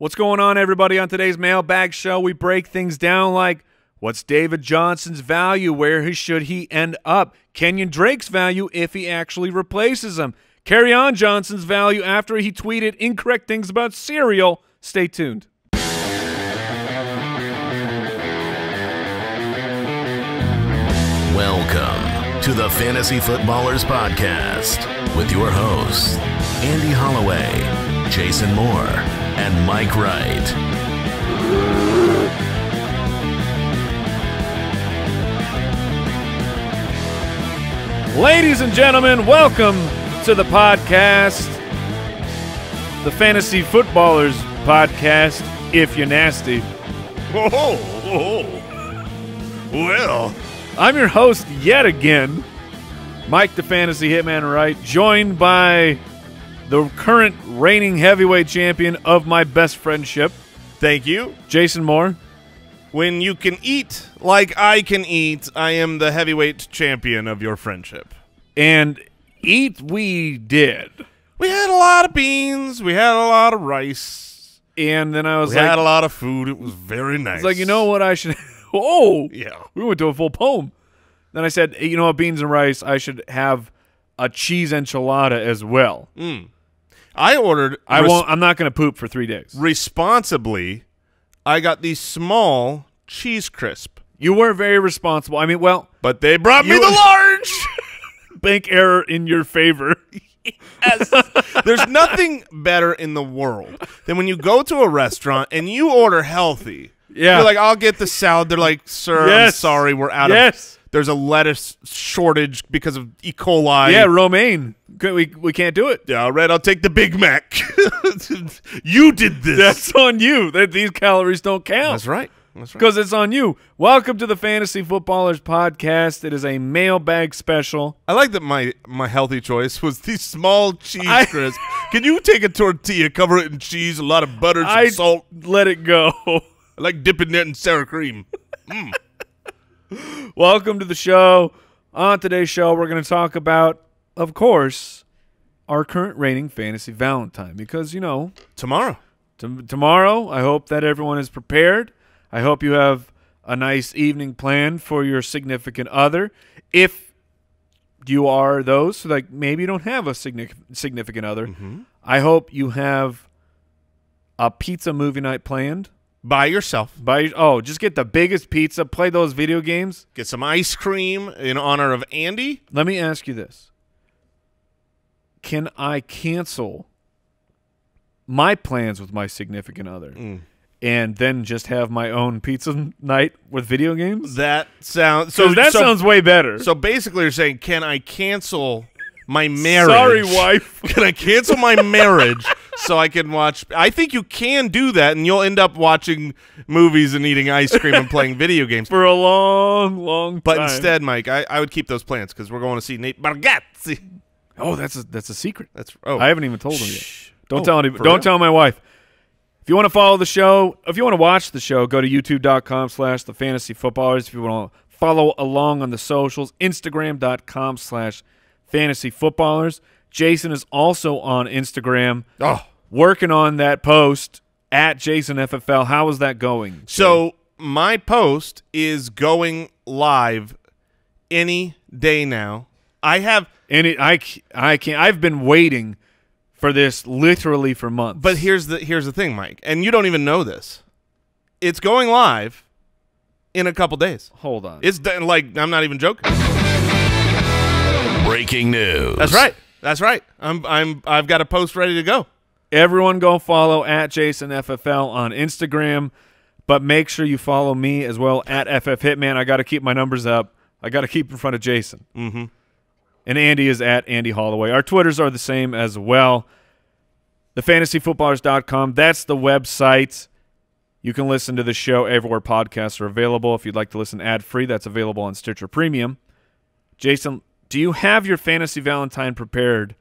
What's going on, everybody? On today's mailbag show, we break things down like what's David Johnson's value? Where should he end up? Kenyan Drake's value if he actually replaces him. Kerryon Johnson's value after he tweeted incorrect things about cereal. Stay tuned. Welcome to the Fantasy Footballers Podcast with your hosts, Andy Holloway, Jason Moore, and Mike Wright. Ladies and gentlemen, welcome to the podcast, the Fantasy Footballers Podcast, if you're nasty. Oh, oh, well, I'm your host yet again, Mike the Fantasy Hitman Wright, joined by the current reigning heavyweight champion of my best friendship, thank you. Jason Moore. When you can eat like I can eat, I am the heavyweight champion of your friendship. And eat we did. We had a lot of beans. We had a lot of rice. And then I was We like, had a lot of food. It was very nice. it's like, you know what I should Oh Yeah. we went to a full poem. Then I said, you know what, beans and rice, I should have a cheese enchilada as well. Mm. I ordered. I won't I'm not gonna poop for three days. responsibly. I got these small cheese crisp, You were very responsible. I mean, well, but they brought me the large. bank error in your favor. There's nothing better in the world than when you go to a restaurant and you order healthy. Yeah. You're like, I'll get the salad. They're like, sir, I'm sorry, we're out of." Yes. of. There's a lettuce shortage because of E. coli. yeah, romaine. We we can't do it. Yeah, all right, I'll take the Big Mac. you did this. That's on you. That these calories don't count. That's right. That's right. Because it's on you. Welcome to the Fantasy Footballers Podcast. It is a mailbag special. I like that my my healthy choice was these small cheese I- crisps. Can you take a tortilla, cover it in cheese, a lot of butter, some I salt? let it go. I like dipping that in sour cream. Mm. Welcome to the show. On today's show, we're going to talk about, of course, our current reigning fantasy Valentine. Because you know, Tomorrow. Tom tomorrow, I hope that everyone is prepared. I hope you have a nice evening planned for your significant other. If you are those, like maybe you don't have a significant significant other, mm-hmm. I hope you have a pizza movie night planned. By yourself. By oh, just get the biggest pizza, play those video games. Get some ice cream in honor of Andy. Let me ask you this: Can I cancel my plans with my significant other? Mm. And then just have my own pizza night with video games. That sounds so. So that so, sounds way better. So basically, you're saying, can I cancel my marriage? Sorry, wife. Can I cancel my marriage so I can watch? I think you can do that, and you'll end up watching movies and eating ice cream and playing video games. For a long, long time. But time. instead, Mike, I, I would keep those plans because we're going to see Nate Bargatze. oh, that's a that's a secret. That's oh, I haven't even told him yet. Don't Oh, tell anybody. Don't real? tell my wife. If you want to follow the show, if you want to watch the show, go to youtube.com slash the fantasy footballers. If you want to follow along on the socials, instagram.com slash fantasy footballers. Jason is also on Instagram Oh, working on that post at JasonFFL. How is that going? so my post is going live any day now. I have any I I, can't. I've been waiting for this literally for months. But here's the here's the thing, Mike, and you don't even know this. It's going live in a couple days. hold on. It's like I'm not even joking. Breaking news. That's right. That's right. I'm I'm I've got a post ready to go. Everyone go follow at Jason FFL on Instagram, but make sure you follow me as well at FF Hitman. I got to keep my numbers up. I got to keep in front of Jason. Mm-hmm. And Andy is at Andy Holloway. Our Twitters are the same as well. TheFantasyFootballers.com. That's the website. You can listen to the show everywhere podcasts are available. If you'd like to listen ad free, that's available on Stitcher Premium. Jason, do you have your fantasy Valentine prepared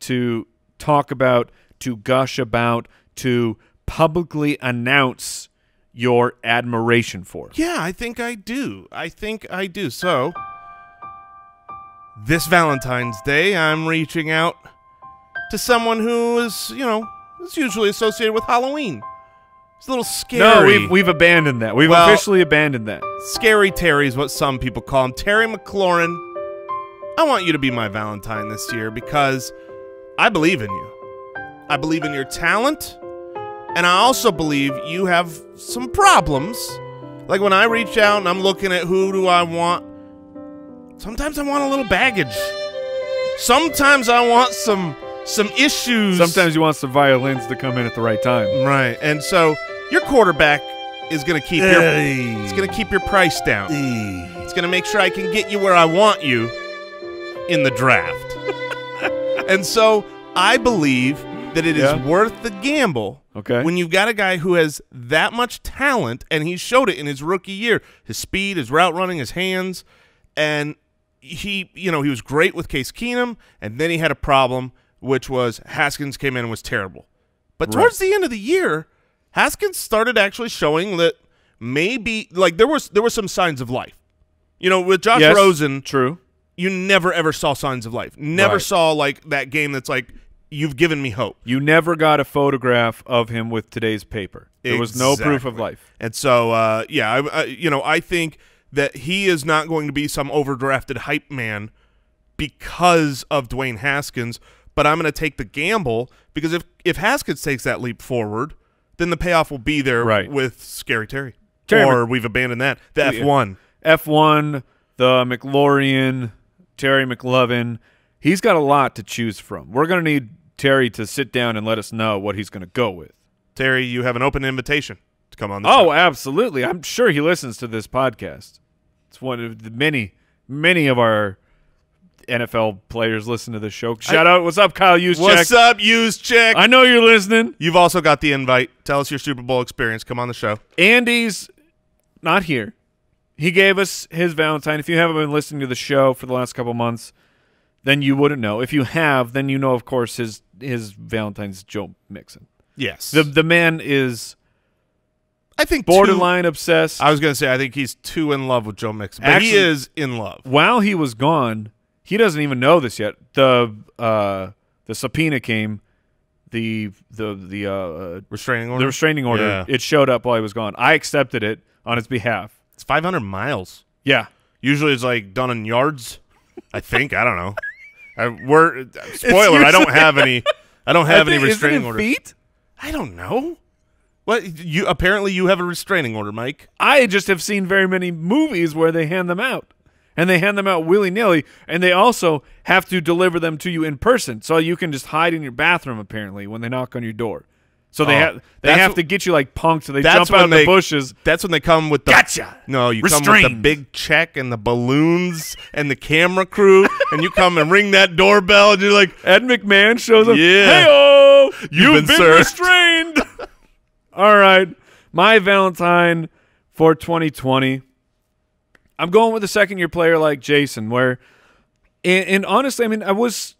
to talk about, to gush about, to publicly announce your admiration for? Yeah, I think I do. I think I do. So this Valentine's Day, I'm reaching out to someone who is, you know, is usually associated with Halloween. It's a little scary. No, we've we've abandoned that. We've Well- officially abandoned that. Scary Terry is what some people call him. Terry McLaurin, I want you to be my Valentine this year because I believe in you. I believe in your talent, and I also believe you have some problems. Like when I reach out and I'm looking at who do I want, sometimes I want a little baggage. Sometimes I want some some issues. Sometimes you want some violins to come in at the right time. right, and so your quarterback is going to keep your it's going to keep your price down. It's going to make sure I can get you where I want you in the draft. and so I believe that it is Yeah. worth the gamble Okay. when you've got a guy who has that much talent and he showed it in his rookie year. His speed, his route running, his hands, and he, you know, he was great with Case Keenum, and then he had a problem, which was Haskins came in and was terrible. But Right. towards the end of the year, Haskins started actually showing that maybe like there was there were some signs of life. You know, with Josh Yes, Rosen, True. You never ever saw signs of life. Never Right. saw like that game that's like you've given me hope. You never got a photograph of him with today's paper. There was no proof of life. And so, uh, yeah, I, I, you know, I think that he is not going to be some overdrafted hype man because of Dwayne Haskins. But I'm going to take the gamble because if if Haskins takes that leap forward, then the payoff will be there Right. with Scary Terry. Terry or we've abandoned that. The F1. F1, the McLaurin, Terry McLovin. He's got a lot to choose from. We're going to need Terry to sit down and let us know what he's going to go with. Terry, you have an open invitation to come on the show. Oh, show. absolutely. I'm sure he listens to this podcast. It's one of the many, many of our NFL players listen to this show. Shout out. What's up, Kyle Juszczyk? What's up, Juszczyk? I know you're listening. You've also got the invite. Tell us your Super Bowl experience. Come on the show. Andy's not here. He gave us his Valentine. If you haven't been listening to the show for the last couple months, then you wouldn't know. If you have, then you know, of course, his his Valentine's Joe Mixon. Yes. The the man is I think borderline obsessed. I was going to say I think he's too in love with Joe Mixon, but he is in love. While he was gone, he doesn't even know this yet. The uh, the subpoena came, the the the uh, Restraining order. the restraining order. Yeah. It showed up while he was gone. I accepted it on his behalf. It's 500 miles. Yeah, Usually it's like done in yards. I think I don't know. I, we're uh, spoiler. I don't have any. I don't have I any think- isn't restraining order. Feet? I don't know. What you apparently you have a restraining order, Mike. I just have seen very many movies where they hand them out. And they hand them out willy nilly, and they also have to deliver them to you in person, so you can just hide in your bathroom. Apparently, when they knock on your door, so they Oh, have they have to get you like punked, so they jump out in the they- bushes. That's when they come with the Gotcha. No, you come with the big check and the balloons and the camera crew, and you come and ring that doorbell, and you're like, Ed McMahon shows up. Yeah. Hey, you've, been been, restrained. All right, my Valentine for 2020. I'm going with a second year player like Jason, where, and, and honestly, I mean, I was,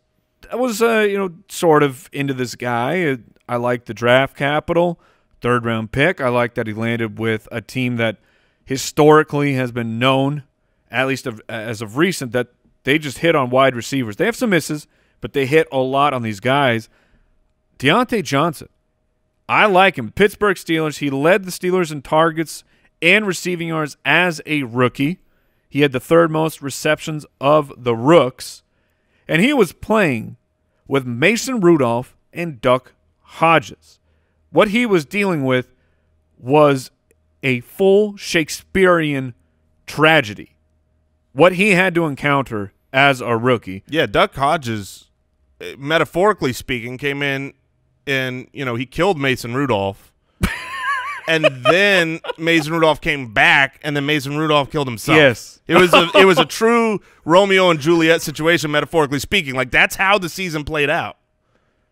I was, uh, you know, sort of into this guy. I like the draft capital, third round pick. I like that he landed with a team that historically has been known, at least of, as of recent, that they just hit on wide receivers. They have some misses, but they hit a lot on these guys. Diontae Johnson. I like him. Pittsburgh Steelers. He led the Steelers in targets and receiving yards as a rookie. He had the third most receptions of the rooks. And he was playing with Mason Rudolph and Duck Hodges. What he was dealing with was a full Shakespearean tragedy. What he had to encounter as a rookie. Yeah, Duck Hodges, eh, metaphorically speaking, came in and you know he killed Mason Rudolph, and then Mason Rudolph came back, and then Mason Rudolph killed himself. Yes. it was a it was a true Romeo and Juliet situation, metaphorically speaking. Like that's how the season played out.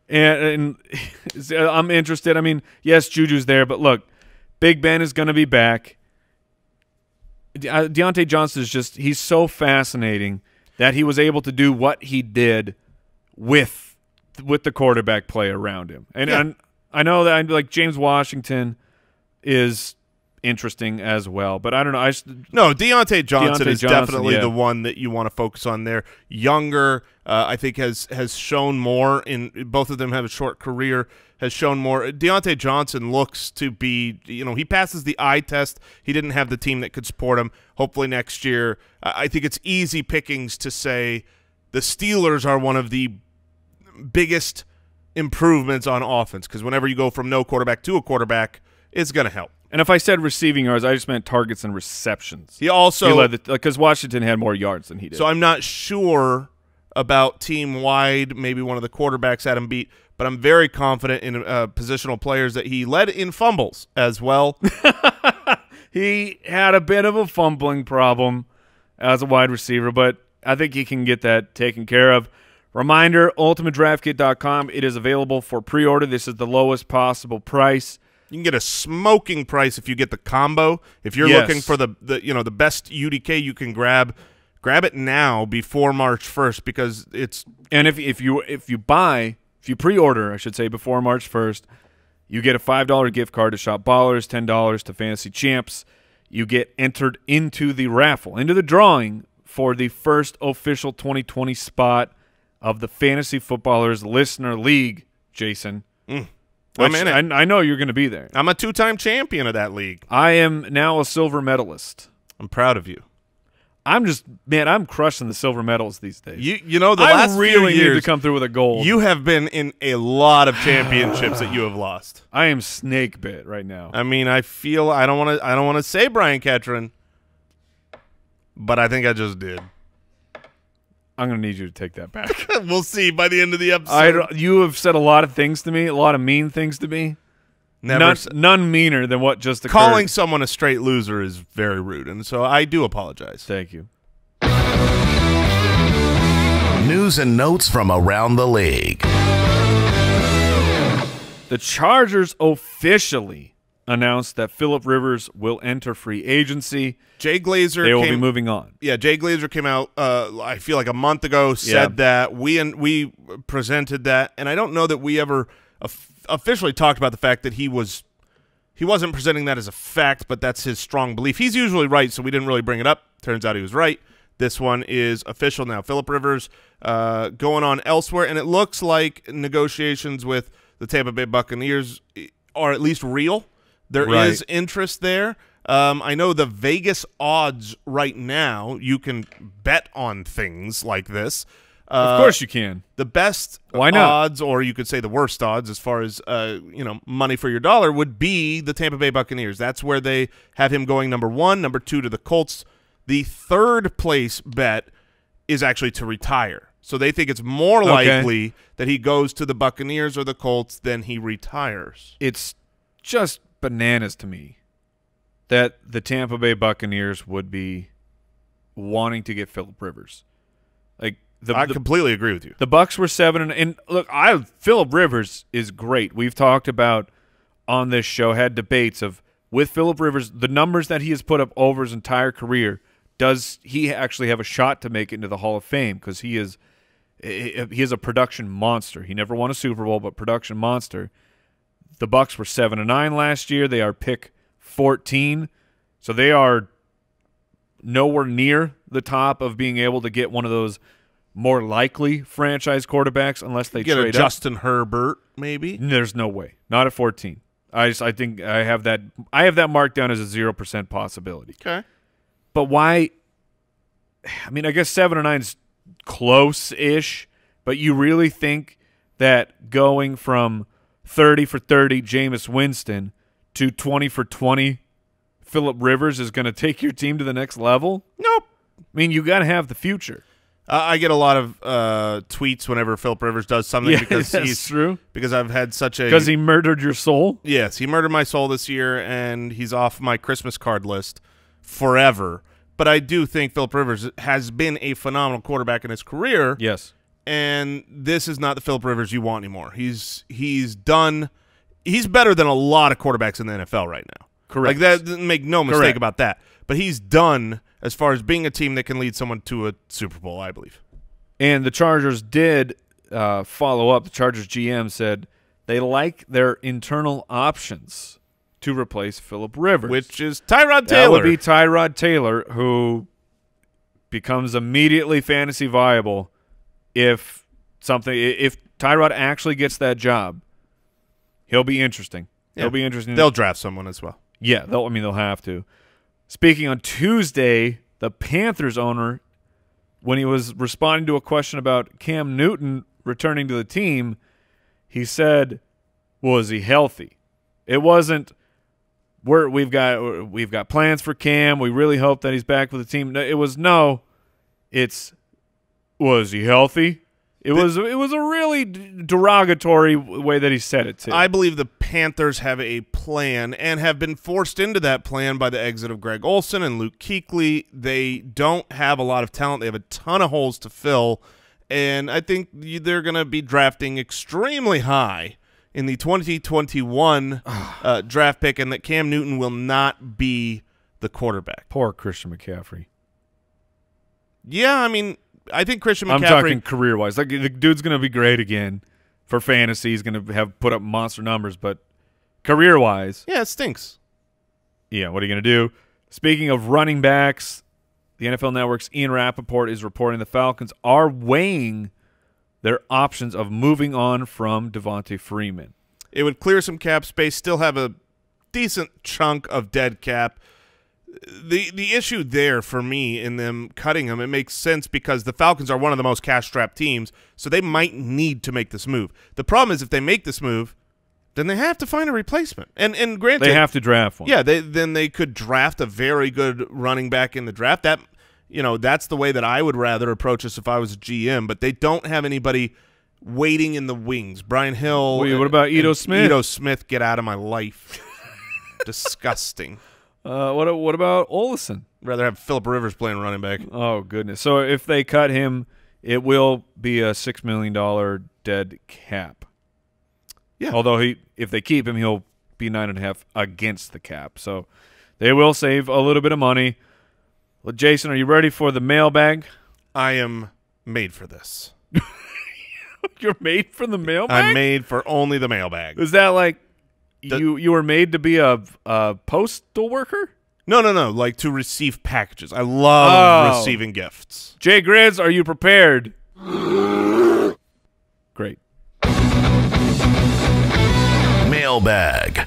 And, and I'm interested. I mean, yes, Juju's there, but look, Big Ben is going to be back. De- uh, Diontae Johnson is just—he's so fascinating that he was able to do what he did with with the quarterback play around him. And, Yeah. and I know that I'm like James Washington is interesting as well, but I don't know. I just, No, Diontae Johnson Diontae is Johnson, definitely yeah. the one that you want to focus on there. Younger, uh, I think has has shown more in both of them have a short career. has shown more. Diontae Johnson looks to be, you know, he passes the eye test. He didn't have the team that could support him. Hopefully next year, I think it's easy pickings to say the Steelers are one of the biggest improvements on offense because whenever you go from no quarterback to a quarterback, it's going to help. And if I said receiving yards, I just meant targets and receptions. He also because Washington had more yards than he did. So I'm not sure about team wide. Maybe one of the quarterbacks had him beat, but I'm very confident in uh, positional players that he led in fumbles as well. he had a bit of a fumbling problem as a wide receiver, but I think he can get that taken care of. Reminder, ultimatedraftkit.com. It is available for pre-order. This is the lowest possible price. You can get a smoking price if you get the combo. If you're yes. looking for the, the you know the best UDK you can grab, grab it now before March 1st because it's and if if you if you buy if you pre-order, I should say before March 1st, you get a $5 gift card to Shop Ballers, $10 to Fantasy Champs. You get entered into the raffle, into the drawing for the first official 2020 spot of the Fantasy Footballers Listener League, Jason. Mm. I'm in it. I, I know you're going to be there. I'm a two-time champion of that league. I am now a silver medalist. I'm proud of you. I'm just man, I'm crushing the silver medals these days. You you know the I last really few years, need to come through with a gold. You have been in a lot of championships that you have lost. I am snake bit right now. I mean, I feel I don't want to I don't want to say Brian Ketron, but I think I just did. I'm going to need you to take that back. we'll see by the end of the episode. I, you have said a lot of things to me, a lot of mean things to me. Never none, none meaner than what just occurred. Calling someone a straight loser is very rude, and so I do apologize. Thank you. News and notes from around the league. The Chargers officially announced that Philip Rivers will enter free agency. Jay Glazer they will came, be moving on. Yeah, Jay Glazer came out. Uh, I feel like a month ago said yeah. that we and we presented that, and I don't know that we ever officially talked about the fact that he was he wasn't presenting that as a fact, but that's his strong belief. He's usually right, so we didn't really bring it up. Turns out he was right. This one is official now. Philip Rivers uh, going on elsewhere, and it looks like negotiations with the Tampa Bay Buccaneers are at least real. There right. is interest there. Um, I know the Vegas odds right now, you can bet on things like this. Uh, of course you can. The best Why not? odds, or you could say the worst odds as far as uh, you know, money for your dollar would be the Tampa Bay Buccaneers. That's where they have him going number one, number two to the Colts. The third place bet is actually to retire. So they think it's more okay. likely that he goes to the Buccaneers or the Colts than he retires. It's just bananas to me that the Tampa Bay Buccaneers would be wanting to get Philip Rivers. Like the, I the, completely agree with you. The Bucks were seven and, and look, I Philip Rivers is great. We've talked about on this show, had debates of with Philip Rivers, the numbers that he has put up over his entire career. Does he actually have a shot to make it into the Hall of Fame? Because he is he is a production monster. He never won a Super Bowl, but production monster. The Bucks were seven and nine last year. They are pick fourteen, so they are nowhere near the top of being able to get one of those more likely franchise quarterbacks unless they get trade a Justin up. Herbert, maybe. There's no way. Not at 14. I just I think I have that I have that marked down as a zero percent possibility. Okay. But why? I mean, I guess seven or nine is close-ish, but you really think that going from 30 for 30 Jameis Winston to 20 for 20 Philip Rivers is going to take your team to the next level? Nope. I mean, you got to have the future. Uh, I get a lot of uh, tweets whenever Philip Rivers does something yeah, because he's true. Because I've had such a because he murdered your soul. Yes, he murdered my soul this year, and he's off my Christmas card list forever. But I do think Philip Rivers has been a phenomenal quarterback in his career. Yes, and this is not the Philip Rivers you want anymore. He's he's done. He's better than a lot of quarterbacks in the NFL right now. Correct. Like that. Make no mistake Correct. about that. But he's done as far as being a team that can lead someone to a Super Bowl, I believe. And the Chargers did uh, follow up. The Chargers GM said they like their internal options to replace Philip Rivers, which is Tyrod Taylor. That would be Tyrod Taylor, who becomes immediately fantasy viable if something if Tyrod actually gets that job. He'll be interesting. Yeah. He'll be interesting. They'll draft someone as well. Yeah, they'll, I mean they'll have to. Speaking on Tuesday, the Panthers owner, when he was responding to a question about Cam Newton returning to the team, he said, "Was he healthy?" It wasn't. We're we've got we've got plans for Cam. We really hope that he's back with the team. No, It was no. It's was he healthy? It was it was a really derogatory way that he said it too. I believe the Panthers have a plan and have been forced into that plan by the exit of Greg Olsen and Luke Kuechly. They don't have a lot of talent. They have a ton of holes to fill, and I think they're going to be drafting extremely high in the 2021 uh, draft pick, and that Cam Newton will not be the quarterback. Poor Christian McCaffrey. Yeah, I mean, I think Christian McCaffrey. I'm talking career wise. Like the dude's gonna be great again for fantasy. He's gonna have put up monster numbers, but career wise, yeah, it stinks. yeah, what are you gonna do? Speaking of running backs, the NFL Network's Ian Rapoport is reporting the Falcons are weighing their options of moving on from Devonta Freeman. It would clear some cap space, still have a decent chunk of dead cap. The the issue there for me in them cutting him, it makes sense because the Falcons are one of the most cash strapped teams, so they might need to make this move. The problem is if they make this move, then they have to find a replacement. And and granted They have to draft one. yeah, they then they could draft a very good running back in the draft. That you know, that's the way that I would rather approach this if I was a GM, but they don't have anybody waiting in the wings. Brian Hill. Wait, what about Ito Smith? Ito Smith, get out of my life. Disgusting. Uh, what what about Olson? Rather have Philip Rivers playing running back. Oh goodness. So if they cut him, it will be a six million dollar dead cap. Yeah. Although he, if they keep him, he'll be nine and a half against the cap. So they will save a little bit of money. Well, Jason, are you ready for the mailbag? I am made for this. You're made for the mailbag. I'm made for only the mailbag. Is that like The- you you were made to be a, a postal worker? No, no, no. Like to receive packages. I love Oh. receiving gifts. Jay Griz, are you prepared? Great. Mailbag.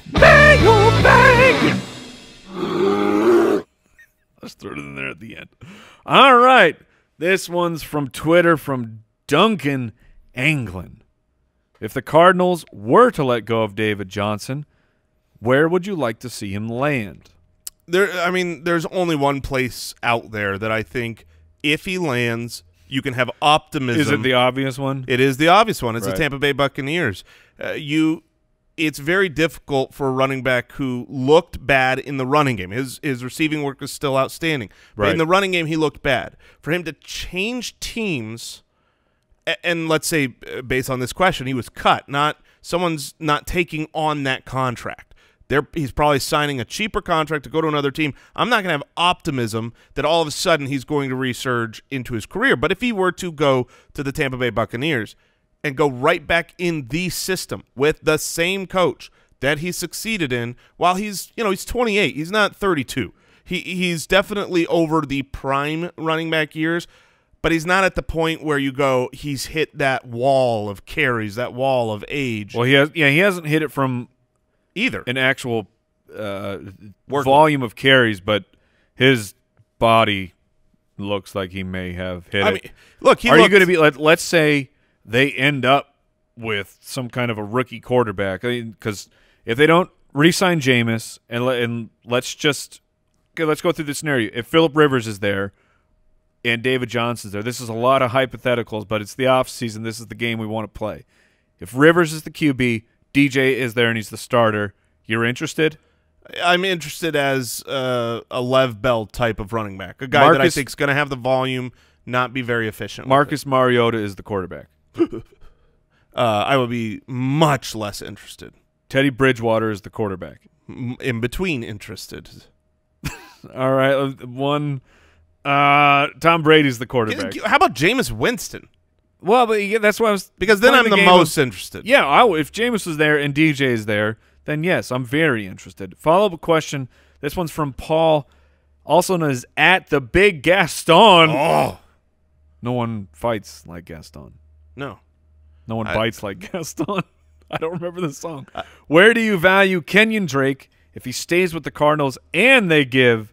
Let's throw it in there at the end. All right. This one's from Twitter from Duncan Anglin. If the Cardinals were to let go of David Johnson, where would you like to see him land? There, I mean, there's only one place out there that I think if he lands, you can have optimism. Is it the obvious one? It is the obvious one. It's Right. the Tampa Bay Buccaneers. Uh, you, it's very difficult for a running back who looked bad in the running game. His his receiving work is still outstanding, but Right. in the running game he looked bad. For him to change teams, and let's say uh, based on this question, he was cut. Not someone's not taking on that contract. They're, he's probably signing a cheaper contract to go to another team. I'm not going to have optimism that all of a sudden he's going to resurge into his career. But if he were to go to the Tampa Bay Buccaneers and go right back in the system with the same coach that he succeeded in, while he's you know he's 28, he's not 32. He he's definitely over the prime running back years but he's not at the point where you go he's hit that wall of carries that wall of age Well, he has. Yeah, he hasn't hit it from either an actual uh, volume of carries, but his body looks like he may have hit i it. mean look he Are you going to be? Let, let's say they end up with some kind of a rookie quarterback, because if they don't re-sign Jameis and let, and let's just okay, let's go through the scenario. If Philip Rivers is there and David Johnson's there, this is a lot of hypotheticals, but it's the off season. This is the game we want to play. If Rivers is the QB, DJ is there and he's the starter. You're interested? i'm interested as uh, a lev bell type of running back a guy that i think is going to have the volume not be very efficient Marcus Mariota is the quarterback. uh, i would be much less interested Teddy Bridgewater is the quarterback. M- in between interested All right, uh, one. Uh, Tom Brady's the quarterback. how about Jameis winston Well, but yeah, that's why I was because then i'm the, game most of- interested yeah, I w if Jameis was there and DJ is there, then yes, I'm very interested. Follow up question. This one's from Paul, also known as at the Big Gaston. oh No one fights like Gaston. no No one I- bites like Gaston. I don't remember the song. Where do you value Kenyan Drake if he stays with the Cardinals and they give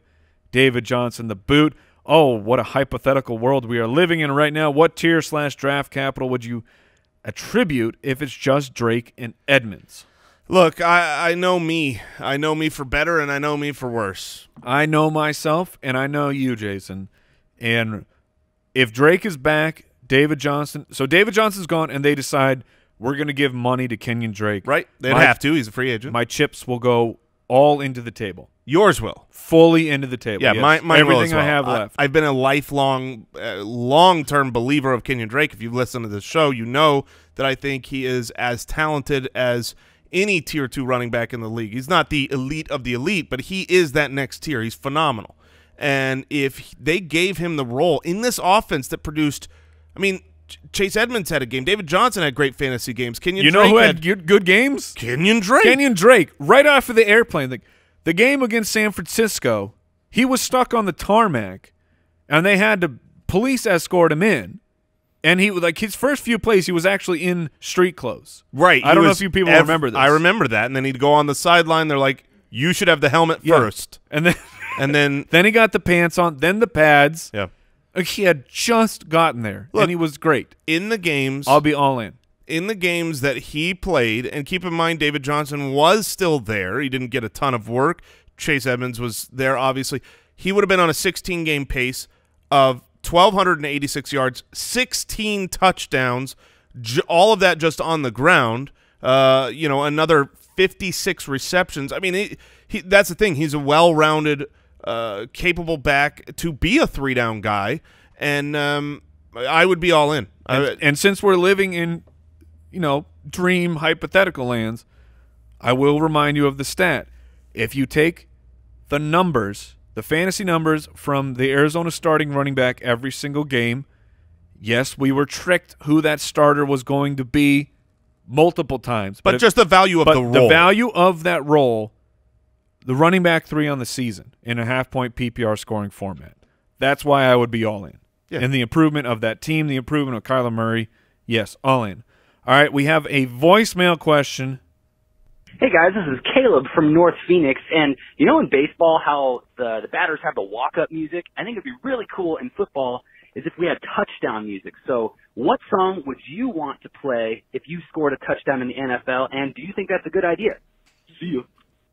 David Johnson the boot? Oh, what a hypothetical world we are living in right now. What tier slash draft capital would you attribute if it's just Drake and Edmonds? Look, I, I know me. I know me for better and I know me for worse. I know myself and I know you, Jason. And if Drake is back, David Johnson. So David Johnson's gone, and they decide we're going to give money to Kenyan Drake. Right? They'd My- have to. He's a free agent. My chips will go all into the table, Yours will. fully into the table. Yeah, yes. my, will everything well. I have left. I've been a lifelong, uh, long-term believer of Kenyan Drake. If you've listened to the show, you know that I think he is as talented as any tier two running back in the league. He's not the elite of the elite, but he is that next tier. He's phenomenal. And if they gave him the role in this offense that produced, I mean, Chase Edmonds had a game. David Johnson had great fantasy games. Kenyan you know Drake who had good, good games? Kenyan Drake. Kenyan Drake, right off of the airplane. The, the game against San Francisco, he was stuck on the tarmac, and they had to police escort him in. And he like his first few plays, he was actually in street clothes. Right. I don't know if you people remember this. I remember that. And then he'd go on the sideline. They're like, you should have the helmet Yeah. first. And then And then, then he got the pants on, then the pads. yeah. He had just gotten there, Look- and he was great. In the games, I'll be all in. In the games that he played, and keep in mind, David Johnson was still there. He didn't get a ton of work. Chase Edmonds was there, obviously. He would have been on a 16 game pace of 1,286 yards, 16 touchdowns, j- all of that just on the ground. Uh, you know, another 56 receptions. I mean, he, he, that's the thing. He's a well rounded, uh, capable back to be a three down guy. And um, I would be all in. I- And, and since we're living in, you know, dream hypothetical lands, I will remind you of the stat. If you take the numbers, the fantasy numbers from the Arizona starting running back every single game, yes, we were tricked who that starter was going to be multiple times. but if- just the value of but the role. The value of that role, the running back three on the season in a half point PPR scoring format. That's why I would be all in. Yeah. And the improvement of that team, the improvement of Kyler Murray, yes, all in. All right, we have a voicemail question. Hey guys, this is Caleb from North Phoenix, and you know in baseball how the the batters have the walk up music? I think it'd be really cool in football is if we had touchdown music. So, what song would you want to play if you scored a touchdown in the NFL? And do you think that's a good idea? See you.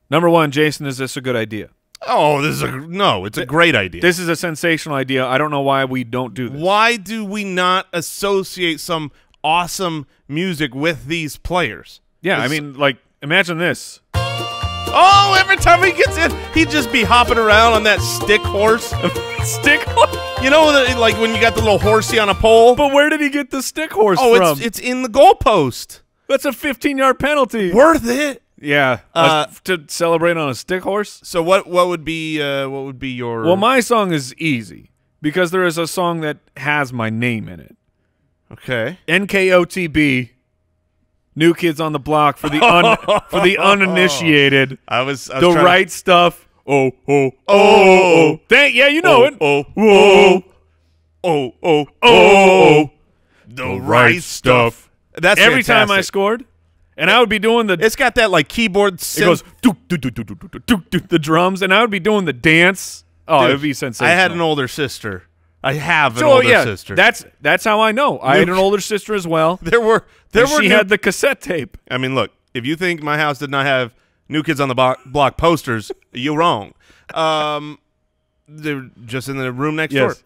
Number one, Jason, is this a good idea? oh, this is a no. It's a great idea. This is a sensational idea. I don't know why we don't do this. Why do we not associate some awesome music with these players? Yeah, I mean, like, imagine this. Oh, every time he gets in, he'd just be hopping around on that stick horse. stick horse? You know, like when you got the little horsey on a pole. But where did he get the stick horse oh, from? it's it's in the goalpost. That's a 15 yard penalty. Worth it. Yeah, Uh, to celebrate on a stick horse. So what what would be uh, what would be your Well, my song is easy because there is a song that has my name in it. Okay. NKOTB. New Kids on the Block for the un, for the uninitiated. I was, I was the right to... stuff. Oh oh oh oh. Thank yeah, you know oh, it. Oh oh oh oh oh. The, the right stuff. That's every fantastic. time I scored, and I would be doing the. It's got that like keyboard. Synth. It goes do do do do do do do the drums, and I would be doing the dance. Oh, Dude, it would be sensational. I had an older sister I have an so older yeah, sister. that's that's how I know. I had an older sister as well. there were there were she had the cassette tape. I mean, look, if you think my house did not have New Kids on the Block, block posters, you're wrong. Um, they're just in the room next Yes. door.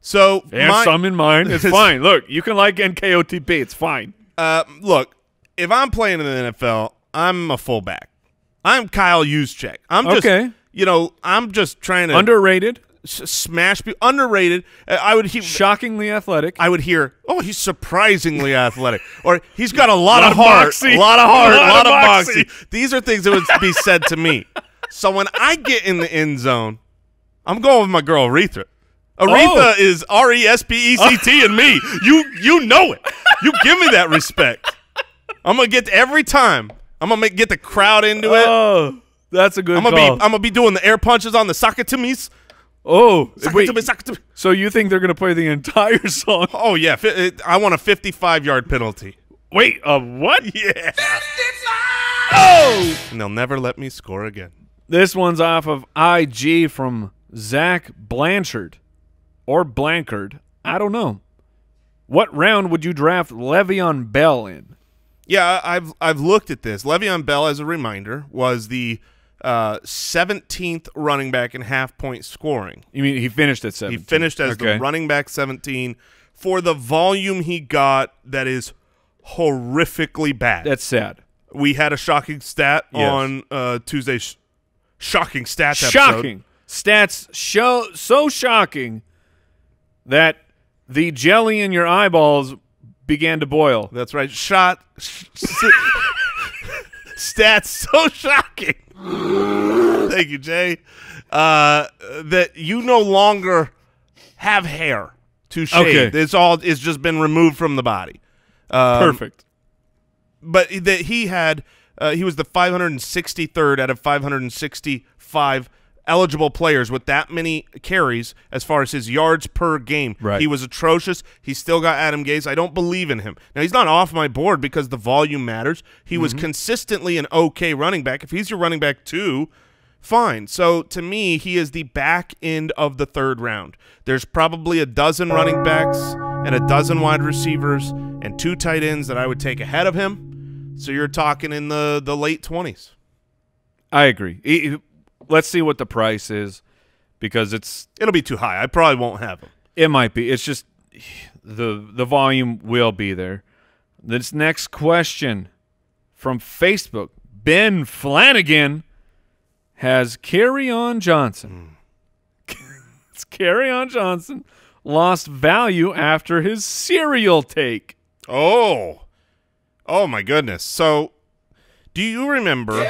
So And my, some in mine. It's fine. Look, you can like NKOTB. It's fine. uh, look, if I'm playing in the NFL, I'm a fullback. I'm Kyle Juszczyk. I'm just, Okay. you know, I'm just trying to Underrated, smash people. Underrated. Uh, I would hear. shockingly athletic. I would hear, oh, he's surprisingly athletic, or he's got a lot, Lot of of heart, moxie. a lot of heart, a Lot lot, of of moxie. moxie. These are things that would be said to me. So when I get in the end zone, I'm going with my girl Aretha. Aretha Oh. is R E S P E C T and me. You you know it. You give me that respect. I'm gonna get every time. I'm gonna make, get the crowd into it. oh, that's a good I'm gonna call. be I'm gonna be doing the air punches on the Sakatamis. Oh, wait. Sakatami, Sakatami. So you think they're going to play the entire song? Oh yeah, fi- it- I want a 55 yard penalty. Wait, a what? Yeah. Oh! And they'll never let me score again. This one's off of IG from Zach Blanchard or Blankard. I don't know. What round would you draft Le'Veon Bell in? Yeah, I've I've looked at this. Le'Veon Bell, as a reminder, was the uh, 17th running back in half point scoring. You mean he finished at seven? He finished as okay. the running back 17 for the volume he got. That is horrifically bad. That's sad. we had a shocking stat Yes. on uh, Tuesday's shocking stats episode. Shocking stats show so shocking that the jelly in your eyeballs began to boil. That's right. Shot sh- stats so shocking. Thank you, Jay. Uh, that you no longer have hair to shave. Okay. It's all it's just been removed from the body. Um, Perfect. but that he had uh, he was the 563rd out of 565 eligible players with that many carries as far as his yards per game. Right. He was atrocious. He still got Adam Gase. I don't believe in him. Now he's not off my board because the volume matters. He was mm-hmm. consistently an okay running back. If he's your running back too, fine. So to me, he is the back end of the third round. There's probably a dozen running backs and a dozen wide receivers and two tight ends that I would take ahead of him. So you're talking in the the late 20s. I agree. Let's see what the price is because it's It'll be too high. I probably won't have him. It might be. It's just the the volume will be there. This next question from Facebook, Ben Flanagan has Kerryon Johnson. Hmm. it's Kerryon Johnson lost value after his cereal take. Oh. Oh my goodness. So do you remember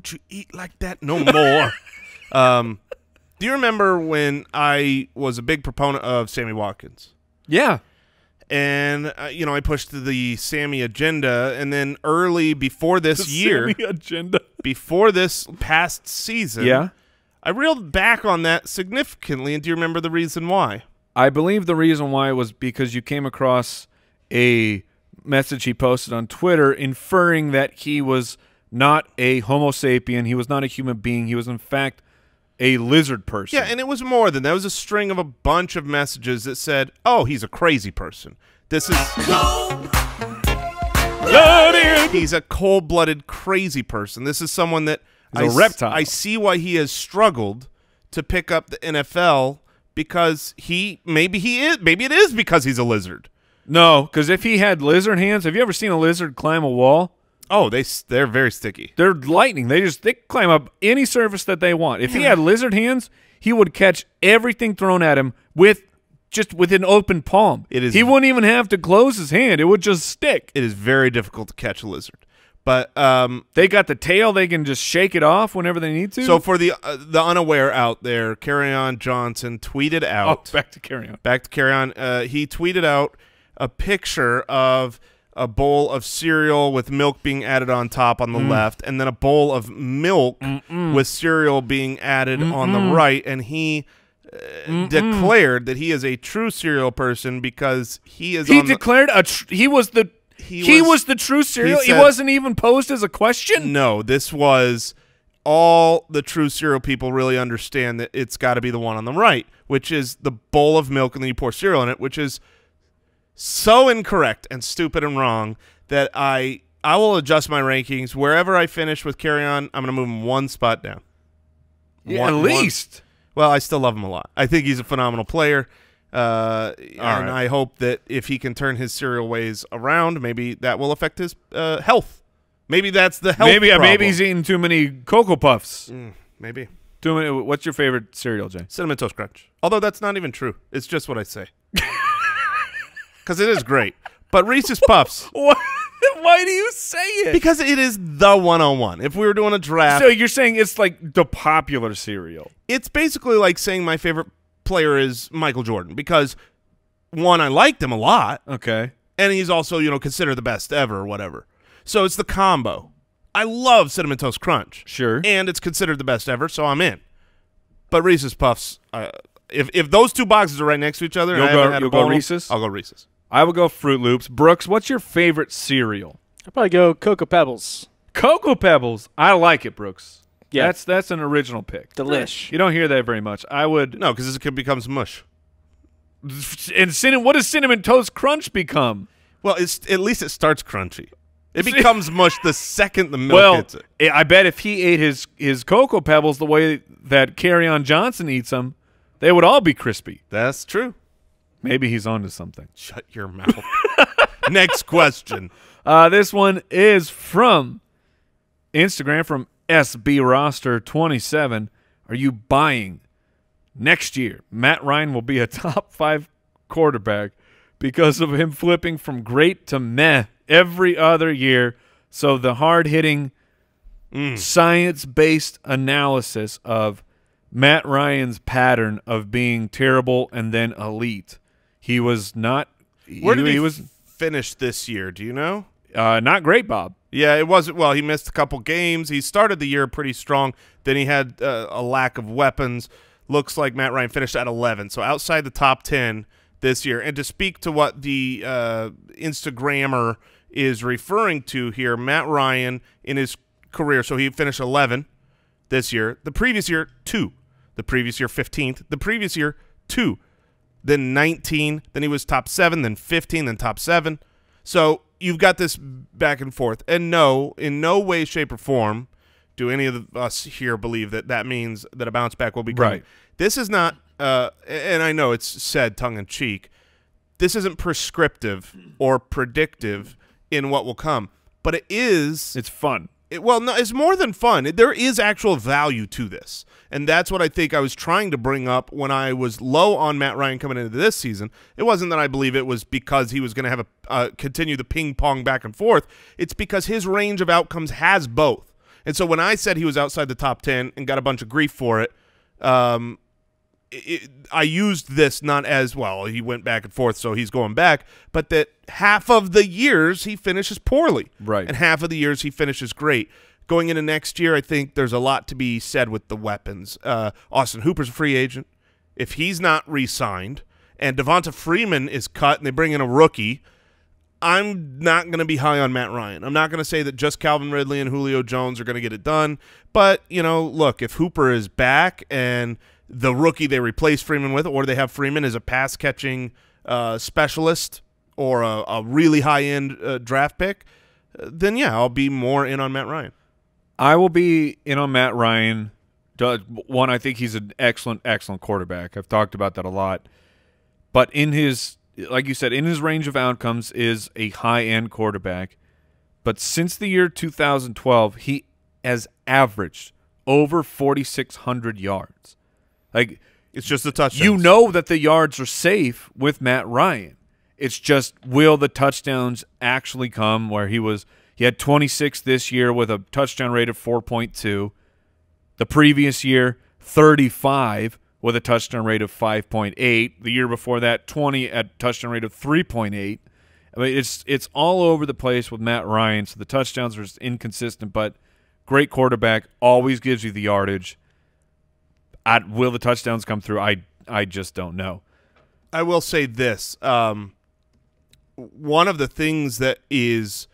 Don't you eat like that no more. um do you remember when I was a big proponent of Sammy Watkins? Yeah. And uh, you know, I pushed the Sammy agenda and then early before this year, Sammy agenda. before this past season, Yeah. I reeled back on that significantly and do you remember the reason why? I believe the reason why was because you came across a message he posted on Twitter inferring that he was not a Homo sapien, he was not a human being, he was in fact a lizard person. Yeah, and it was more than that. It was a string of a bunch of messages that said, "Oh, he's a crazy person. This is Cold-blooded. he's a cold-blooded crazy person. This is someone that He's I a s- reptile. I see why he has struggled to pick up the NFL because he maybe he is maybe it is because he's a lizard. no, because if he had lizard hands, have you ever seen a lizard climb a wall? Oh, they they're very sticky. They're lightning. They just they climb up any surface that they want. If he had lizard hands, he would catch everything thrown at him with just with an open palm. It is- He wouldn't even have to close his hand. It would just stick. It is very difficult to catch a lizard. But um, They got the tail. They can just shake it off whenever they need to. so for the uh, the unaware out there, Kerryon Johnson tweeted out. oh, out. back to Kerryon. back to Kerryon. Uh, he tweeted out a picture of a bowl of cereal with milk being added on top on the left, and then a bowl of milk with cereal being added on the right. And he uh, declared that he is a true cereal person because he is. He declared a tr- he was the He he, was- was, the true cereal. He, said- wasn't even posed as a question. no, this was all the true cereal people really understand that it's got to be the one on the right, which is the bowl of milk and then you pour cereal in it, which is so incorrect and stupid and wrong that I I will adjust my rankings wherever I finish with Kerryon. I'm going to move him one spot down. Yeah, One- at one- least. Well, I still love him a lot. I think he's a phenomenal player. Uh, and right. I hope that if he can turn his cereal ways around, maybe that will affect his uh, health. Maybe that's the health. maybe uh, maybe he's eating too many cocoa puffs. Mm, maybe Too many. What's your favorite cereal, Jay? cinnamon toast crunch. Although that's not even true. It's just what I say. Because it is great. But Reese's Puffs, What? Why do you say it? because it is the one on one. If we were doing a draft, so you're saying it's like the popular cereal? it's basically like saying my favorite player is Michael Jordan because one, I liked him a lot, Okay. and he's also you know considered the best ever or whatever. So it's the combo. I love cinnamon toast crunch, Sure. and it's considered the best ever, so I'm in. But Reese's Puffs, uh, If if those two boxes are right next to each other, You'll go- haven't had a you'll go Reese's? I'll go Reese's. I will go Froot Loops. Brooks, what's your favorite cereal? I'd probably go Cocoa Pebbles. Cocoa Pebbles. I like it, Brooks. Yeah. That's that's an original pick. Delish. You don't hear that very much. I would. No, because it becomes mush. And cinnamon. What does cinnamon toast crunch become? Well, it's at least it starts crunchy. It becomes mush the second the milk well, hits it. I I bet if he ate his his cocoa pebbles the way that Kerryon Johnson eats them, they would all be crispy. That's true. Maybe he's onto something. Shut your mouth. Next question. Uh, this one is from Instagram from SB Roster 27. Are you buying next year? Matt Ryan will be a top five quarterback because of him flipping from great to meh every other year. So the hard hitting, science based analysis of Matt Ryan's pattern of being terrible and then elite. He was not. Where did he, he, was finished this year? Do you know? uh, not great, Bob. Yeah, it wasn't. Well, he missed a couple games. He started the year pretty strong. Then he had uh, a lack of weapons. Looks like Matt Ryan finished at 11, so outside the top 10 this year. And to speak to what the uh, Instagrammer is referring to here, Matt Ryan in his career, so he finished 11 this year. The previous year, two. The previous year, 15th. The previous year, two. Then 19. Then he was top seven. Then 15. Then top seven. So you've got this back and forth. And no, in no way, shape, or form do any of us here believe that that means that a bounce back will be coming. Right. This is not, uh, and I know it's said tongue in cheek, this isn't prescriptive or predictive in what will come, but it is It's fun. It, well, no, it's more than fun. There is actual value to this, and that's what I think I was trying to bring up when I was low on Matt Ryan coming into this season. It wasn't that I believe it was because he was going to have a uh, continue the ping pong back and forth. It's because his range of outcomes has both. And so when I said he was outside the top ten and got a bunch of grief for it, um, it, I used this not as well. He went back and forth, so he's going back, but that half of the years he finishes poorly, Right. and half of the years he finishes great. Going into next year, I think there's a lot to be said with the weapons. Uh, Austin Hooper's a free agent. If he's not re-signed and Devonta Freeman is cut and they bring in a rookie, I'm not going to be high on Matt Ryan. I'm not going to say that just Calvin Ridley and Julio Jones are going to get it done. But, you know, look, if Hooper is back and the rookie they replace Freeman with, or they have Freeman as a pass catching uh, specialist or a, a really high end uh, draft pick, uh, then yeah, I'll be more in on Matt Ryan. I will be in on Matt Ryan. One, I think he's an excellent, excellent quarterback. I've talked about that a lot. But in his, like you said, in his range of outcomes is a high end quarterback. But since the year 2012, he has averaged over 4,600 yards. Like, It's just a touchdown. you know that the yards are safe with Matt Ryan. It's just will the touchdowns actually come where he was he had 26 this year with a touchdown rate of 4.2. The previous year 35 with a touchdown rate of 5.8. The year before that 20 at touchdown rate of 3.8. I mean it's it's all over the place with Matt Ryan. So the touchdowns are inconsistent, but great quarterback always gives you the yardage. I, will the touchdowns come through? I I just don't know. I will say this. Um, one of the things that is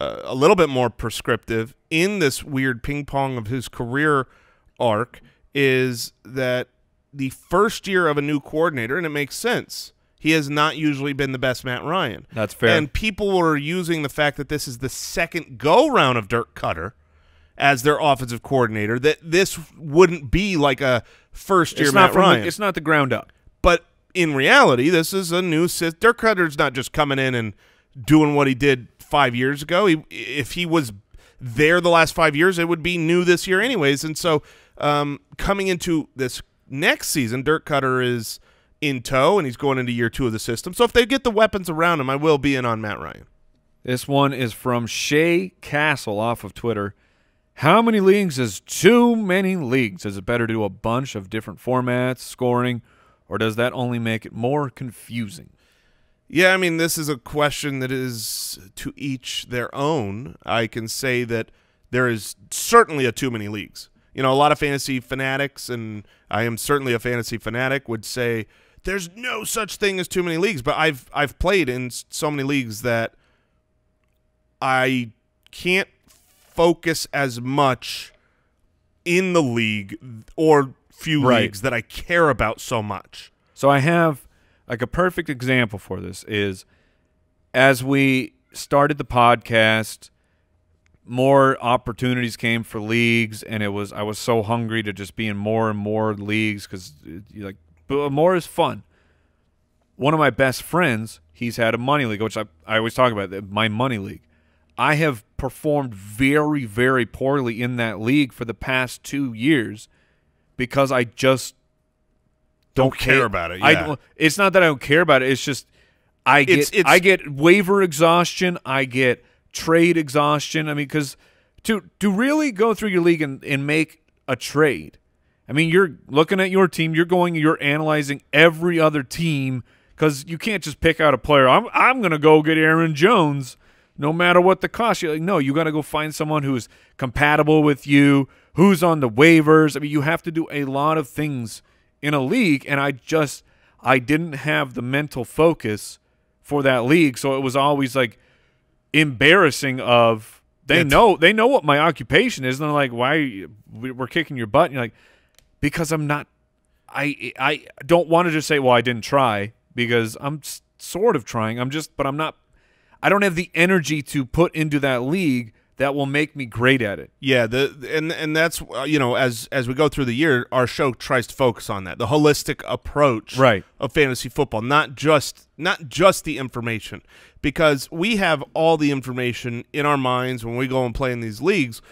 uh, a little bit more prescriptive in this weird ping pong of his career arc is that the first year of a new coordinator, and it makes sense, he has not usually been the best Matt Ryan. That's fair. And people were using the fact that this is the second go round of Dirk Koetter as their offensive coordinator, that this wouldn't be like a first year It's Matt Ryan. the, it's not the ground up. But in reality, this is a new system. Dirk Koetter's not just coming in and doing what he did five years ago. He, if he was there the last five years, it would be new this year, anyways. And so, um, coming into this next season, Dirk Koetter is in tow, and he's going into year two of the system. So, if they get the weapons around him, I will be in on Matt Ryan. This one is from Shay Castle off of Twitter. How many leagues is too many leagues? Is it better to do a bunch of different formats, scoring, or does that only make it more confusing? Yeah, I mean, this is a question that is to each their own. I can say that there is certainly a too many leagues. You know, a lot of fantasy fanatics, and I am certainly a fantasy fanatic, would say there's no such thing as too many leagues. But I've I've played in so many leagues that I can't focus as much in the league or few Right. leagues that I care about so much. So I have like a perfect example for this is as we started the podcast, more opportunities came for leagues, and it was I was so hungry to just be in more and more leagues because like more is fun. One of my best friends, he's had a money league, which I I always talk about my money league. I have performed very very poorly in that league for the past two years because I just Don't care about it, I yeah. don't, it's not that I don't care about it. It's just I get It's- it's- I get waiver exhaustion. I get trade exhaustion. I mean, because to to really go through your league and, and make a trade, I mean, you're looking at your team. You're going. You're analyzing every other team because you can't just pick out a player. I'm I'm gonna go get Aaron Jones. No matter what the cost, you're like, no, you got to go find someone who's compatible with you, who's on the waivers. I mean, you have to do a lot of things in a league, and I just I didn't have the mental focus for that league, so it was always like embarrassing. Of they It's- know they know what my occupation is, and they're like, "Why are you, we- we're kicking your butt?" And you're like, "Because I'm not. I I don't want to just say, well, I didn't try because I'm sort of trying. I'm just, but I'm not. I don't have the energy to put into that league that will make me great at it. Yeah, the and and that's uh, you know as as we go through the year, our show tries to focus on that the holistic approach Right. of fantasy football, not just not just the information, because we have all the information in our minds when we go and play in these leagues,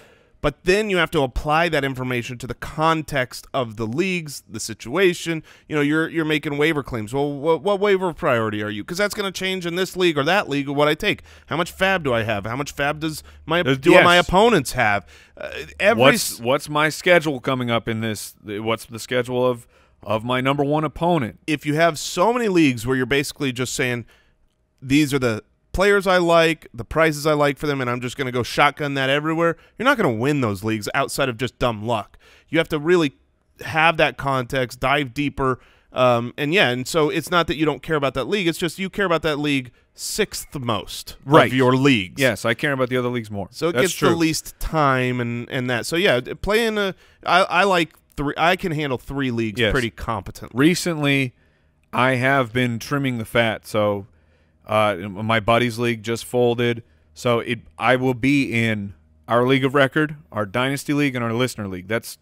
but then you have to apply that information to the context of the leagues, the situation. You know, you're you're making waiver claims. Well, what, what waiver priority are you? Because that's going to change in this league or that league or what I take. How much fab do I have? How much fab does my Uh, do my opponents have? Uh, every What's what's my schedule coming up in this? What's the schedule of of my number one opponent? if you have so many leagues where you're basically just saying these are the players I like, the prices I like for them, and I'm just going to go shotgun that everywhere, you're not going to win those leagues outside of just dumb luck. You have to really have that context, dive deeper, um, and yeah, and so it's not that you don't care about that league; it's just you care about that league sixth most Right. of your leagues. Yes, I care about the other leagues more. So it That's gets true. the least time and and that. So yeah, playing a I, I like three. I can handle three leagues Yes. pretty competently. recently I have been trimming the fat. So uh, my buddy's league just folded. So it I will be in our league of record, our dynasty league, and our listener league. That's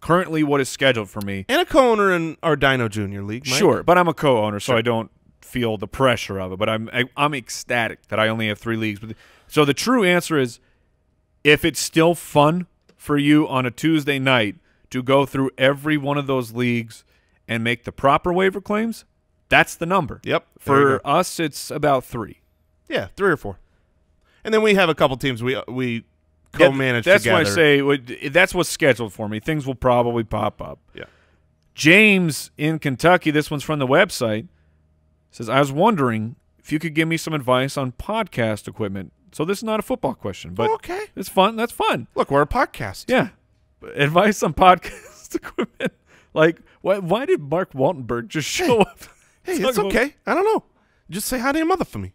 currently what is scheduled for me. And a co-owner in our Dino Junior League. Mike. Sure, but I'm a co-owner, so I don't feel the pressure of it. But I'm I, I'm ecstatic that I only have three leagues. But so the true answer is, if it's still fun for you on a Tuesday night to go through every one of those leagues and make the proper waiver claims, that's the number. Yep. For us, it's about three. yeah, three or four. And then we have a couple teams we uh, we co-manage That's together. why I say that's what's scheduled for me. Things will probably pop up. Yeah. James in Kentucky, this one's from the website, says, I was wondering if you could give me some advice on podcast equipment. So this is not a football question, but oh, okay. it's fun. That's fun. Look, we're a podcast. Yeah. Advice on podcast equipment. Like, why, why did Mark Waltenberg just show up? Hey, Talk it's okay. I don't know. Just say hi to your mother for me.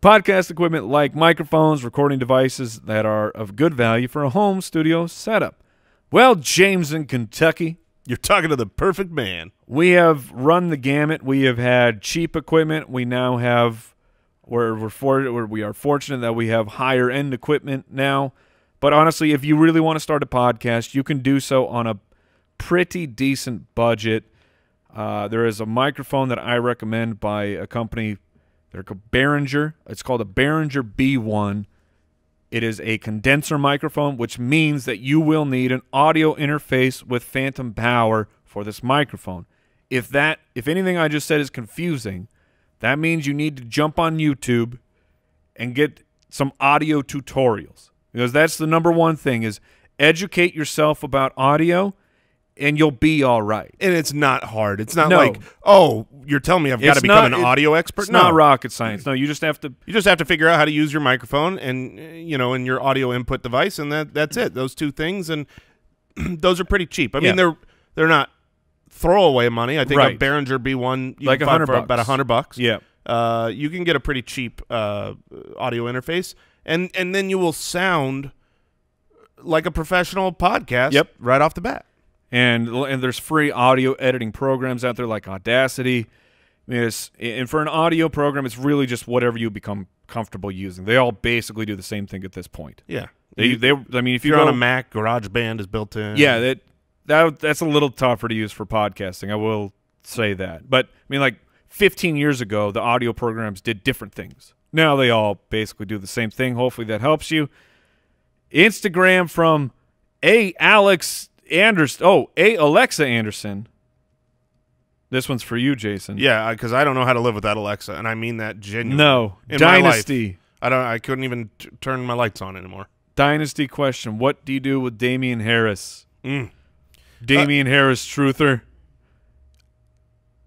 Podcast equipment like microphones, recording devices that are of good value for a home studio setup. Well, James in Kentucky, You're talking to the perfect man. we have run the gamut. We have had cheap equipment. We now have we're we're for, we're, we are fortunate that we have higher end equipment now. But honestly, if you really want to start a podcast, you can do so on a pretty decent budget. Uh, there is a microphone that I recommend by a company. They're called Behringer. It's called a Behringer B1. It is a condenser microphone, which means that you will need an audio interface with phantom power for this microphone. If that if anything I just said is confusing, that means you need to jump on YouTube and get some audio tutorials. Because that's the number one thing is educate yourself about audio and you'll be all right. And it's not hard. It's not No. like, oh, you're telling me I've got to become not- an audio expert. It's no, not rocket science. No, you just have to You just have to figure out how to use your microphone and you know, and your audio input device, and that that's it. Those two things, and those are pretty cheap. I mean, Yeah. they're they're not throwaway money. I think a Right. Behringer B1 you Like can find for about a hundred bucks. Yeah. uh, you can get a pretty cheap uh, audio interface, and and then you will sound like a professional podcast. Yep. right off the bat. And and there's free audio editing programs out there like Audacity. I mean, it's, and for an audio program, it's really just whatever you become comfortable using. They all basically do the same thing at this point. Yeah, They, they, I mean, if if you you're go, on a Mac, GarageBand is built in. yeah, that that that's a little tougher to use for podcasting. I will say that. But I mean, like 15 years ago, the audio programs did different things. Now they all basically do the same thing. Hopefully that helps you. Instagram from a Alex Anderson. Oh, a Alexa Anderson. This one's for you, Jason. yeah, because I don't know how to live without Alexa, and I mean that genuinely. No. In. Dynasty. I don't. I couldn't even t- turn my lights on anymore. Dynasty question. What do you do with Damien Harris? Mm. Damien Harris, truther.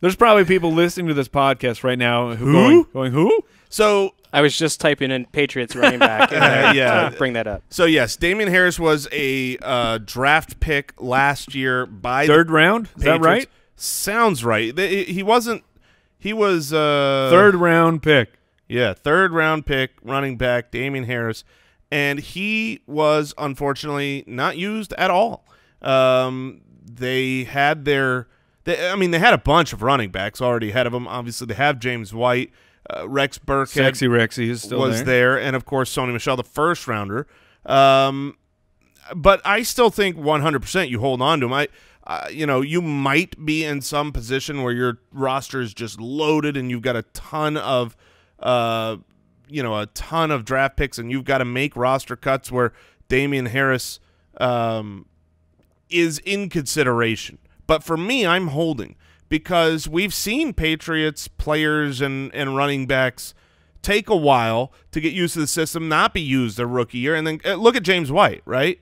There's probably people listening to this podcast right now who, Who? Going, going who? So I was just typing in Patriots running back. and I- yeah. to bring that up. so yes, Damien Harris was a uh, draft pick last year by the Third round? Is that right? Sounds right. They- He wasn't. He was uh, Third round pick. Yeah, third round pick, running back, Damien Harris, and he was unfortunately not used at all. Um, they had their, they, I mean, they had a bunch of running backs already ahead of them. Obviously, they have James White, uh, Rex Burkhead Sexy Rexy is still was there. there, and of course Sony Michel, the first rounder. Um, but I still think 100% you hold on to him. I, uh, you know, you might be in some position where your roster is just loaded and you've got a ton of, uh, you know, a ton of draft picks, and you've got to make roster cuts where Damien Harris um, is in consideration. But for me, I'm holding because we've seen Patriots players and, and running backs take a while to get used to the system, not be used their rookie year, and then uh, look at James White, right?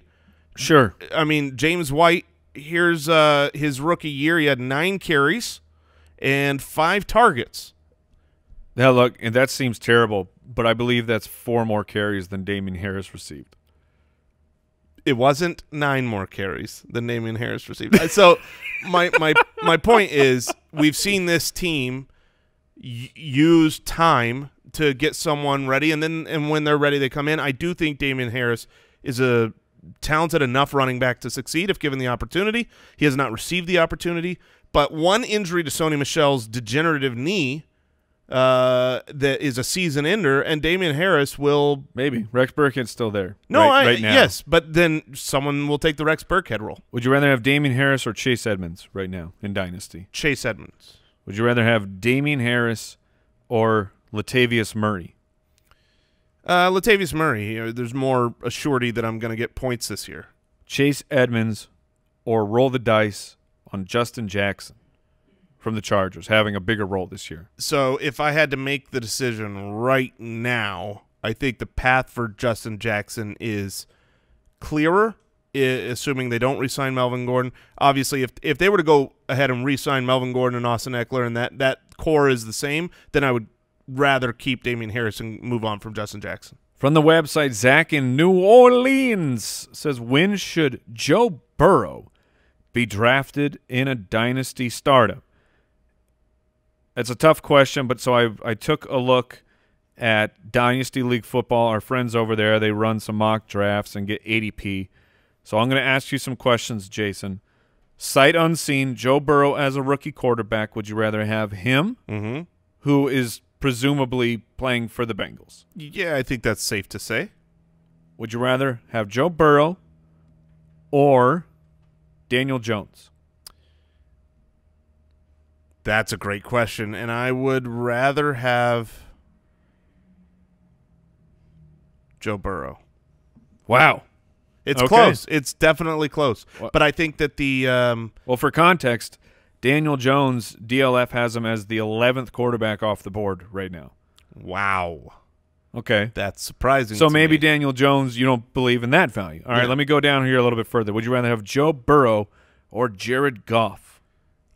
Sure. I mean, James White. Here's uh, his rookie year. He had nine carries and five targets. Now look, and that seems terrible, but I believe that's four more carries than Damien Harris received. It wasn't nine more carries than Damien Harris received. Uh, so my my my point is, we've seen this team use time to get someone ready, and then and when they're ready, they come in. I do think Damien Harris is a talented enough running back to succeed if given the opportunity. He has not received the opportunity, but one injury to Sony Michel's degenerative knee uh, that is a season ender, and Damien Harris will. Maybe Rex Burkhead's still there. No, right, I right now. yes, but then someone will take the Rex Burkhead role. Would you rather have Damien Harris or Chase Edmonds right now in Dynasty? Chase Edmonds. Would you rather have Damien Harris or Latavius Murray? Uh, Latavius Murray. There's more a surety that I'm going to get points this year. Chase Edmonds or roll the dice on Justin Jackson from the Chargers having a bigger role this year? So if I had to make the decision right now, I think the path for Justin Jackson is clearer, assuming they don't re-sign Melvin Gordon. Obviously, if if they were to go ahead and re-sign Melvin Gordon and Austin Ekeler, and that that core is the same, then I would rather keep Damien Harris and move on from Justin Jackson. From the website, Zach in New Orleans says, when should Joe Burrow be drafted in a dynasty startup? It's a tough question, but so I I took a look at Dynasty League football. Our friends over there, they run some mock drafts and get ADP. So I'm going to ask you some questions, Jason. Sight unseen, Joe Burrow as a rookie quarterback. Would you rather have him, Mm-hmm. who is presumably playing for the Bengals? Yeah, I think that's safe to say. Would you rather have Joe Burrow or Daniel Jones? That's a great question, and I would rather have Joe Burrow. Wow. It's Okay. close. It's definitely close. What- But I think that the um, Well, for context, Daniel Jones, DLF has him as the 11th quarterback off the board right now. wow, Okay. that's surprising. So maybe me. Daniel Jones, you don't believe in that value. All right, Yeah. let me go down here a little bit further. Would you rather have Joe Burrow or Jared Goff?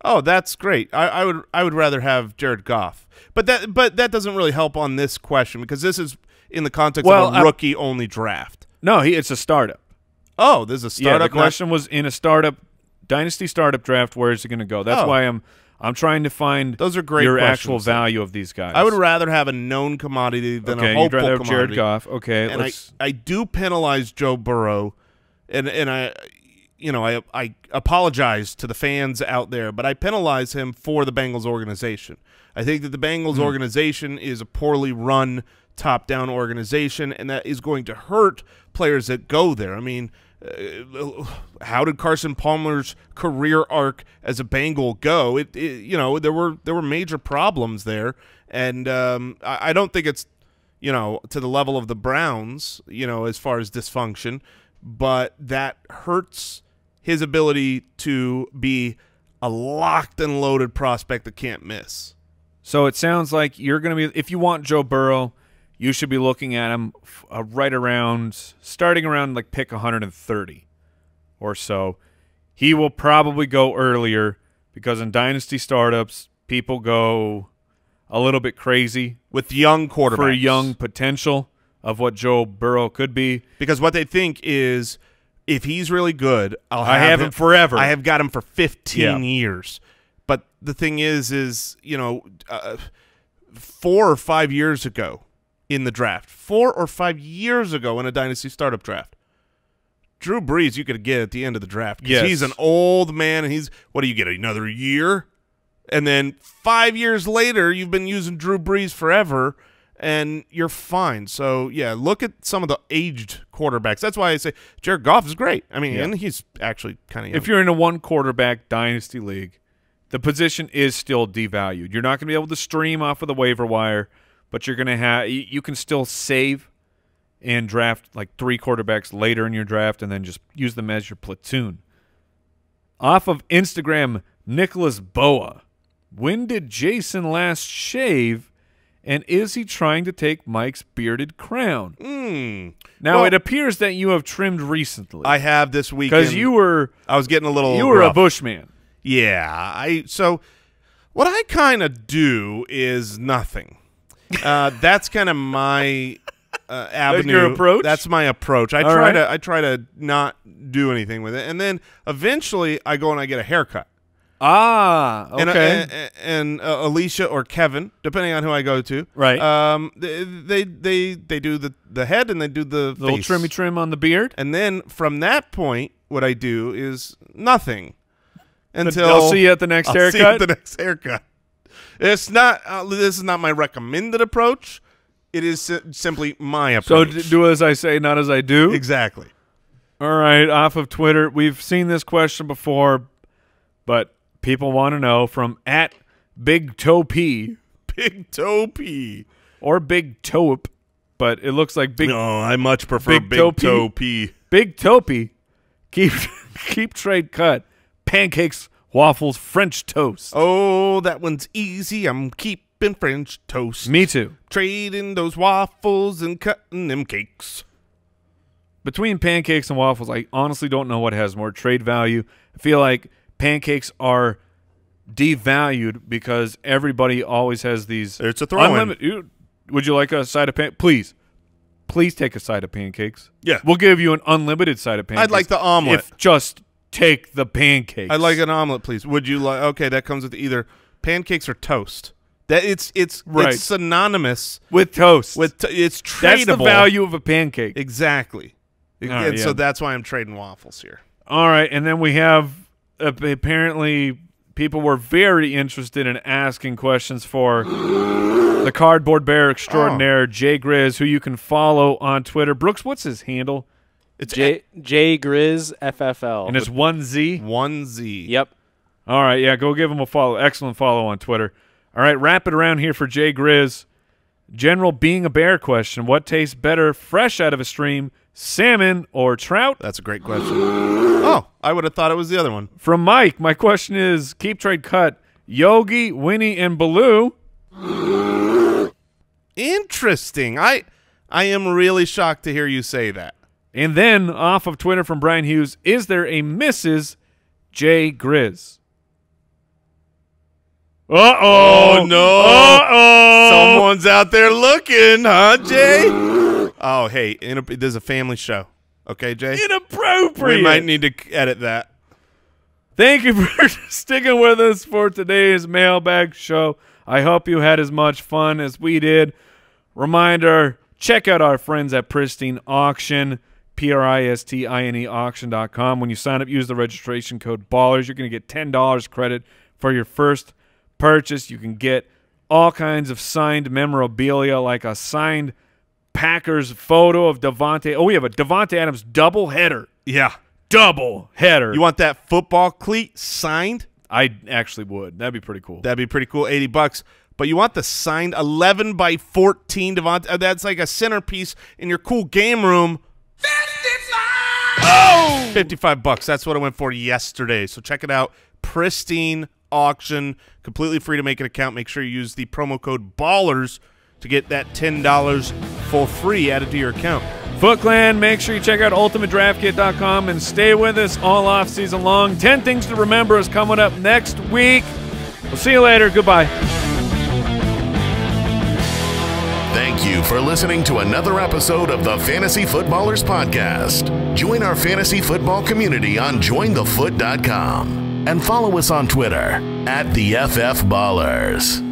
Oh, that's great. I, I would I would rather have Jared Goff, but that but that doesn't really help on this question because this is in the context Well, of a rookie only draft. No, he it's a startup. Oh, there's a startup. Yeah, the question was in a startup dynasty startup draft. Where is it going to go? That's Oh. why I'm I'm trying to find Those are great your actual value of these guys. I would rather have a known commodity than okay, a you'd hopeful rather have commodity. Jared Goff. Okay, and I. I do penalize Joe Burrow, and and I, you know, I I apologize to the fans out there, but I penalize him for the Bengals organization. I think that the Bengals Hmm. organization is a poorly run, top down organization, and that is going to hurt players that go there. I mean. Uh, how did Carson Palmer's career arc as a Bengal go? It, it you know there were there were major problems there, and um, I, I don't think it's you know, to the level of the Browns, you know, as far as dysfunction, but that hurts his ability to be a locked and loaded prospect that can't miss. So it sounds like you're going to be if you want Joe Burrow, you should be looking at him uh, right around starting around like pick 130 or so. He will probably go earlier because in dynasty startups, people go a little bit crazy With young quarterbacks. for young potential of what Joe Burrow could be. Because what they think is if he's really good, I'll I have, have him forever. I have got him for 15 Yeah. years. But the thing is, is, you know, uh, four or five years ago in the draft, four or five years ago in a dynasty startup draft, Drew Brees you could get at the end of the draft. Yes. He's an old man, and he's, what do you get, another year? And then five years later, you've been using Drew Brees forever, and you're fine. So, yeah, look at some of the aged quarterbacks. That's why I say Jared Goff is great. I mean, Yeah. and he's actually kind of If you're in a one quarterback dynasty league, the position is still devalued. You're not going to be able to stream off of the waiver wire, but you're going to have you you can still save and draft like three quarterbacks later in your draft and then just use them as your platoon. Off of Instagram, Nicholas Boa. When did Jason last shave? And is he trying to take Mike's bearded crown? Hmm. Now Well- it appears that you have trimmed recently I have this weekend. because you were I was getting a little. you were a rough. bushman. Yeah, I so what I kind of do is nothing. Uh, that's kind of my uh, avenue. your approach? That's my approach. I All try right. to I try to not do anything with it, and then eventually I go and I get a haircut. Ah, okay. And, uh, and, and uh, Alicia or Kevin, depending on who I go to, Right. Um, they they they, they do the the head and they do the little face. trimmy trim on the beard. And then from that point, what I do is nothing until I'll see you at the next I'll see you haircut. at the next haircut. It's not. Uh, this is not my recommended approach. It is si- simply my approach. So do as I say, not as I do. exactly. All right, off of Twitter, we've seen this question before, but people want to know from at Big Toe P Big toe P. or Big Toep, but it looks like Big No, I much prefer Big big, toe toe, P. P. Big Topi. Keep keep trade cut. Pancakes, waffles, French toast. Oh, that one's easy. I'm keeping French toast. Me too. Trading those waffles and cutting them cakes. between pancakes and waffles, I honestly don't know what has more trade value. I feel like pancakes are devalued because everybody always has these. It's a throw-in. Would you like a side of pan? Please, please take a side of pancakes. Yeah. we'll give you an unlimited side of pancakes. I'd like the omelet. If just take the pancakes. I'd like an omelet, please. Would you like? Okay, that comes with either pancakes or toast. That it's it's Right. it's synonymous with toast. with it's tradable. that's the value of a pancake. exactly. and yeah. so that's why I'm trading waffles here. All right, and then we have apparently people were very interested in asking questions for the cardboard bear extraordinaire oh. Jay Griz, who you can follow on Twitter. Brooks, what's his handle? It's J J Griz FFL. And it's one Z. one Z. yep. All right, yeah, go give him a follow. Excellent follow on Twitter. All right, wrap it around here for Jay Griz. General being a bear question: What tastes better, fresh out of a stream, salmon or trout? That's a great question. Oh, I would have thought it was the other one. From Mike, my question is: Keep trade cut. Yogi, Winnie, and Baloo. Interesting. I I am really shocked to hear you say that. And then off of Twitter from Brian Hughes, is there a Mrs. J. Griz? Uh oh! Oh, no. Uh oh! Someone's out there looking, huh, Jay? Oh, hey, in a, there's a family show. Okay, Jay. Inappropriate. We might need to edit that. Thank you for sticking with us for today's mailbag show. I hope you had as much fun as we did. Reminder check out our friends at Pristine Auction, P R I S T I N E auction.com. When you sign up, use the registration code BALLERS. You're going to get $10 credit for your first purchase. You can get all kinds of signed memorabilia, like a signed Packers photo of Davante. Oh, we have a Davante Adams double header. Yeah. Double header. You want that football cleat signed? I actually would. That'd be pretty cool. That'd be pretty cool. 80 bucks. But you want the signed 11 by 14 Davante. uh, That's like a centerpiece in your cool game room. 55! Oh! 55 bucks. That's what I went for yesterday. So check it out. Pristine auction. Completely free to make an account. Make sure you use the promo code BALLERS to get that $10 for free added to your account. Foot Clan, make sure you check out ultimatedraftkit.com and stay with us all off season long. 10 things to remember is coming up next week. We'll see you later. Goodbye. Thank you for listening to another episode of the Fantasy Footballers Podcast. Join our fantasy football community on jointhefoot.com and follow us on Twitter at the FF Ballers.